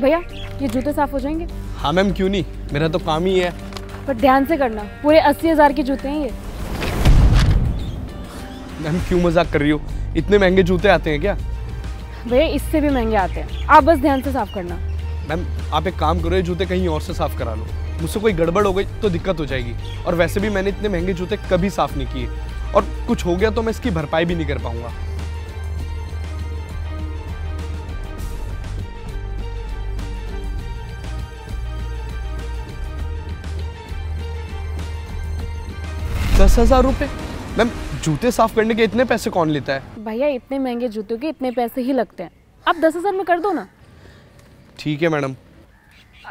भैया ये जूते साफ़ हो जाएँगे? हाँ मैम क्यों नहीं? मेरा तो काम ही है। पर ध्यान से करना पूरे अस्सी हज़ार के जूते हैं ये। मैम क्यों मज़ाक कर रही हो? इतने महँगे जूते आते हैं क्या? भैया इससे भी महँगे आते हैं। आप बस ध्यान से साफ़ करना। मैम आप एक काम करो ये जूते कहीं और से साफ़ करा लो। मुझसे कोई गड़बड़ हो गई तो दिक्कत हो जाएगी। और वैसे भी मैंने इतने महँगे जूते कभी साफ़ नहीं किए। और कुछ हो गया तो मैं इसकी भरपाई भी नहीं कर पाऊँगा। दस हज़ार रूपए। मैम जूते साफ़ करने के इतने पैसे कौन लेता है? भैया इतने महँगे जूतों के इतने पैसे ही लगते हैं। आप दस हज़ार में कर दो ना। ठीक है मैडम।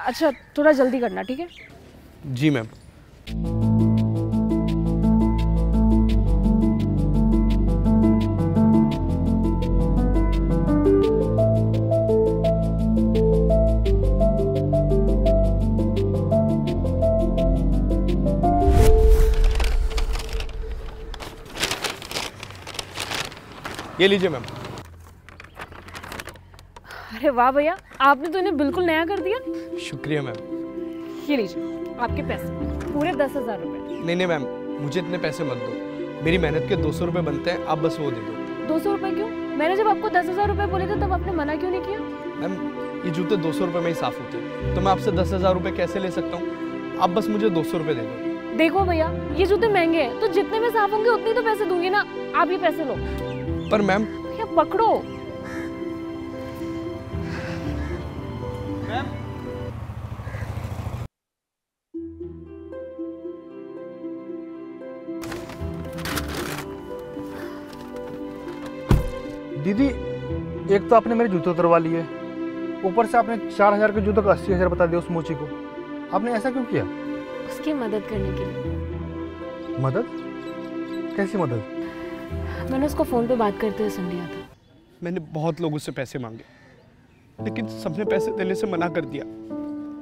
अच्छा थोड़ा जल्दी करना ठीक है? जी मैम। ये लीजिए मैम। अरे वाह भैया आपने तो इन्हें बिल्कुल नया कर दिया। शुक्रिया मैम। ये लीजिए आपके पैसे पूरे दस हज़ार रुपये नहीं नहीं मैम मुझे इतने पैसे मत दो। मेरी मेहनत के दो सौ रुपये बनते हैं आप बस वो दे दो। दो सौ रुपये क्यों? मैंने जब आपको दस हज़ार रुपये बोले थे तब आपने मना क्यों नहीं किया? मैम ये जूते दो सौ रुपये में ही साफ़ होते तो मैं आपसे दस हज़ार रुपये कैसे ले सकता हूँ? आप बस मुझे दो सौ रुपये दे दो। देखो भैया ये जूते महँगे हैं तो जितने में साफ़ होंगे उतने तो पैसे दूँगी ना। आप ये पैसे लो। पर मैम पकड़ो। दीदी एक तो आपने मेरे जूते उतरवा लिए। ऊपर से आपने चार हज़ार के जूते का अस्सी हज़ार बता दिया उस मोची को। आपने ऐसा क्यों किया? उसकी मदद करने के लिए। मदद? कैसी मदद? मैंने उसको फ़ोन पे बात करते हुए सुन लिया था। मैंने बहुत लोगों से पैसे मांगे लेकिन सबने पैसे देने से मना कर दिया।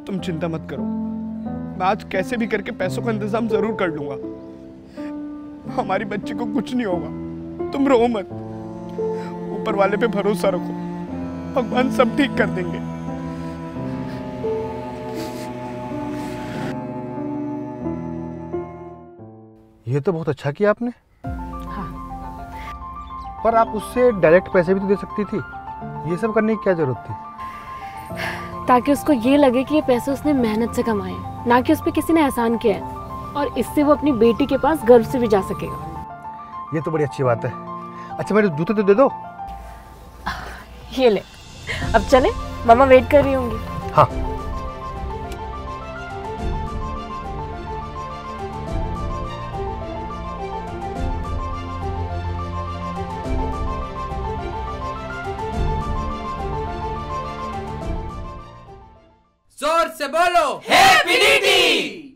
तुम चिंता मत करो। मैं आज कैसे भी करके पैसों का इंतज़ाम ज़रूर कर लूँगा। हमारी बच्ची को कुछ नहीं होगा। तुम रो मत। ऊपर वाले पे भरोसा रखो। भगवान सब ठीक कर देंगे। ये तो बहुत अच्छा किया आपने। पर आप उससे डायरेक्ट पैसे भी तो दे सकती थी। ये सब करने की क्या ज़रूरत थी? ताकि उसको ये लगे कि ये पैसे उसने मेहनत से कमाए ना कि उस पर किसी ने एहसान किया है। और इससे वो अपनी बेटी के पास गर्व से भी जा सकेगा। ये तो बड़ी अच्छी बात है। अच्छा मेरे जूते तो दे दो। ये ले। अब चले मामा वेट कर रही होंगी। हाँ। ज़ोर से बोलो हैप्पी